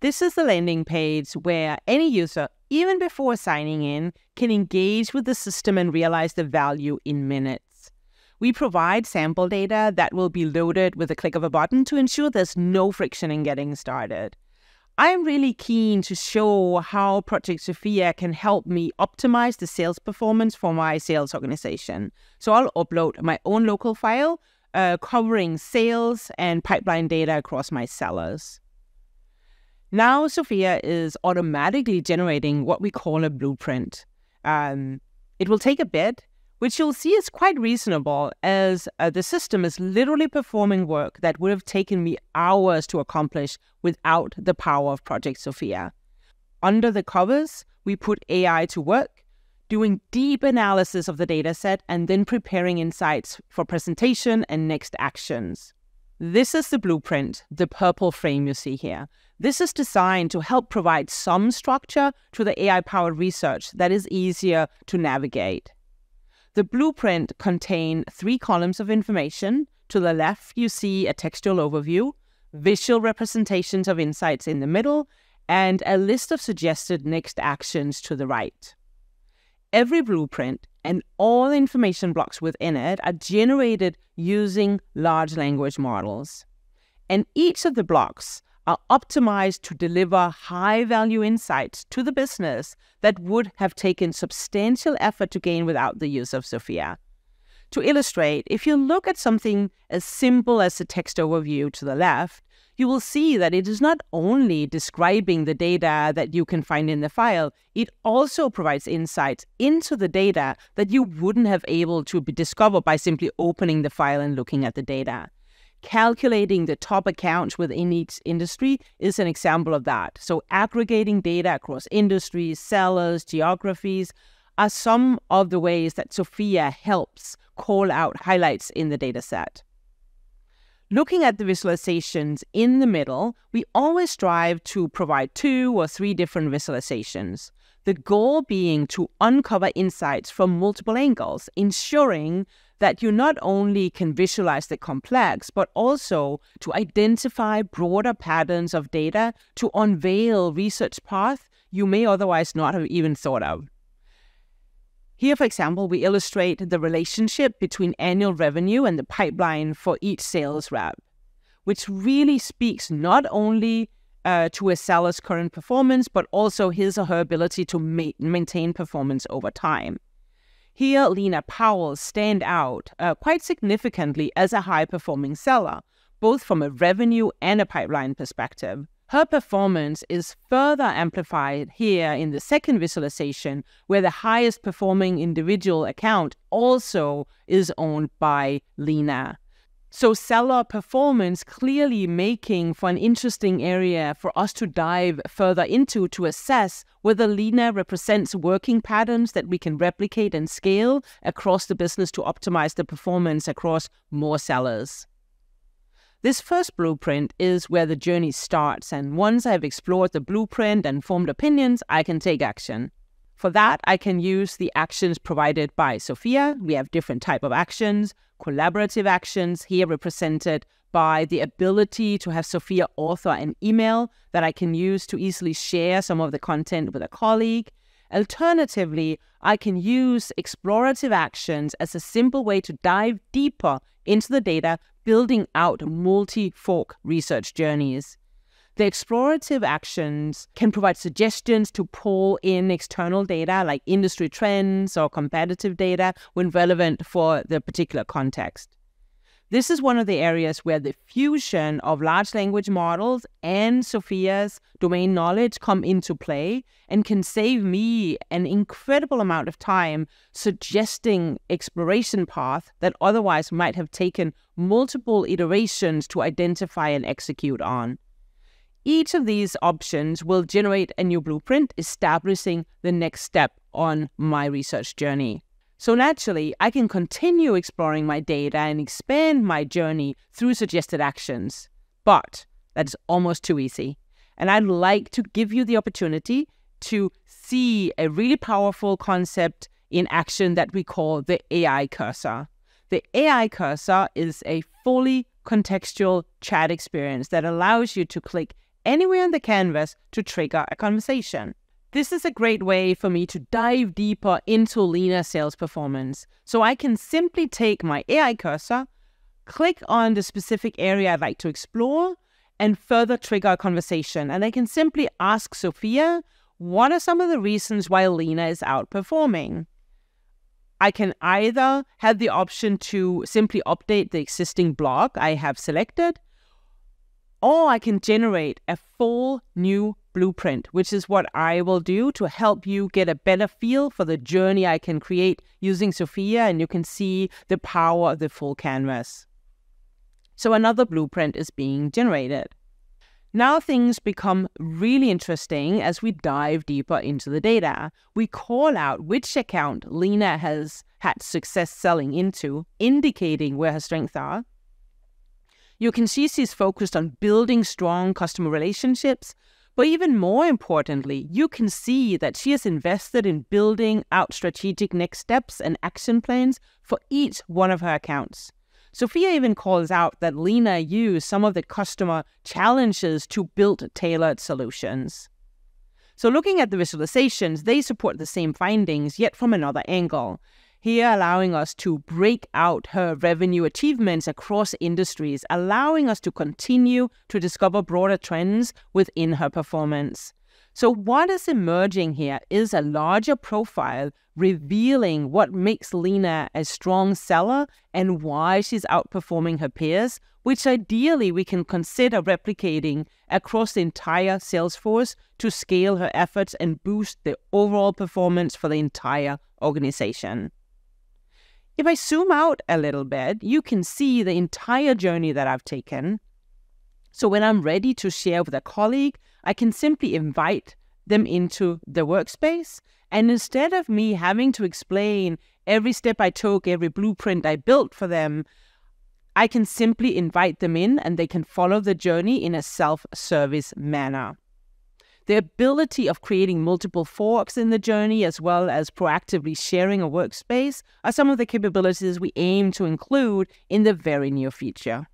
This is the landing page where any user, even before signing in, can engage with the system and realize the value in minutes. We provide sample data that will be loaded with a click of a button to ensure there's no friction in getting started. I'm really keen to show how Project Sophia can help me optimize the sales performance for my sales organization. So I'll upload my own local file uh, covering sales and pipeline data across my sellers. Now, Sophia is automatically generating what we call a blueprint. Um, it will take a bit, which you'll see is quite reasonable as uh, the system is literally performing work that would have taken me hours to accomplish without the power of Project Sophia. Under the covers, we put AI to work, doing deep analysis of the dataset and then preparing insights for presentation and next actions. This is the blueprint, the purple frame you see here. This is designed to help provide some structure to the AI powered research that is easier to navigate. The blueprint contains three columns of information. To the left, you see a textual overview, visual representations of insights in the middle, and a list of suggested next actions to the right. Every blueprint and all the information blocks within it are generated using large language models. And each of the blocks are optimized to deliver high value insights to the business that would have taken substantial effort to gain without the use of Sophia. To illustrate, if you look at something as simple as the text overview to the left, you will see that it is not only describing the data that you can find in the file, it also provides insights into the data that you wouldn't have able to be discovered by simply opening the file and looking at the data. Calculating the top accounts within each industry is an example of that. So aggregating data across industries, sellers, geographies are some of the ways that Sophia helps call out highlights in the data set. Looking at the visualizations in the middle, we always strive to provide two or three different visualizations. The goal being to uncover insights from multiple angles, ensuring that you not only can visualize the complex, but also to identify broader patterns of data to unveil research paths you may otherwise not have even thought of. Here, for example, we illustrate the relationship between annual revenue and the pipeline for each sales rep, which really speaks not only uh, to a seller's current performance, but also his or her ability to ma- maintain performance over time. Here, Lena Powell stand out uh, quite significantly as a high-performing seller, both from a revenue and a pipeline perspective. Her performance is further amplified here in the second visualization, where the highest performing individual account also is owned by Lena. So, seller performance clearly making for an interesting area for us to dive further into to assess whether Lena represents working patterns that we can replicate and scale across the business to optimize the performance across more sellers. This first blueprint is where the journey starts, and once I've explored the blueprint and formed opinions, I can take action. For that, I can use the actions provided by Sophia. We have different type of actions, collaborative actions here represented by the ability to have Sophia author an email that I can use to easily share some of the content with a colleague. Alternatively, I can use explorative actions as a simple way to dive deeper into the data, building out multi fork research journeys. The explorative actions can provide suggestions to pull in external data like industry trends or competitive data when relevant for the particular context. This is one of the areas where the fusion of large language models and Sophia's domain knowledge come into play and can save me an incredible amount of time suggesting exploration paths that otherwise might have taken multiple iterations to identify and execute on. Each of these options will generate a new blueprint establishing the next step on my research journey. So naturally, I can continue exploring my data and expand my journey through suggested actions. But that is almost too easy. And I'd like to give you the opportunity to see a really powerful concept in action that we call the AI cursor. The AI cursor is a fully contextual chat experience that allows you to click anywhere on the canvas to trigger a conversation. This is a great way for me to dive deeper into Lena sales performance. So I can simply take my AI cursor, click on the specific area I'd like to explore, and further trigger a conversation. And I can simply ask Sophia, what are some of the reasons why Lena is outperforming? I can either have the option to simply update the existing block I have selected, or I can generate a full new blueprint, which is what I will do to help you get a better feel for the journey I can create using Sophia, and you can see the power of the full canvas. So another blueprint is being generated. Now things become really interesting as we dive deeper into the data. We call out which account Lena has had success selling into, indicating where her strengths are. You can see she's focused on building strong customer relationships, but even more importantly, you can see that she has invested in building out strategic next steps and action plans for each one of her accounts. Sophia even calls out that Lena used some of the customer challenges to build tailored solutions. So, looking at the visualizations, they support the same findings, yet from another angle here allowing us to break out her revenue achievements across industries, allowing us to continue to discover broader trends within her performance. So, what is emerging here is a larger profile revealing what makes Lena a strong seller and why she's outperforming her peers, which ideally we can consider replicating across the entire sales force to scale her efforts and boost the overall performance for the entire organization. If I zoom out a little bit, you can see the entire journey that I've taken. So when I'm ready to share with a colleague, I can simply invite them into the workspace. And instead of me having to explain every step I took, every blueprint I built for them, I can simply invite them in and they can follow the journey in a self service manner. The ability of creating multiple forks in the journey, as well as proactively sharing a workspace, are some of the capabilities we aim to include in the very near future.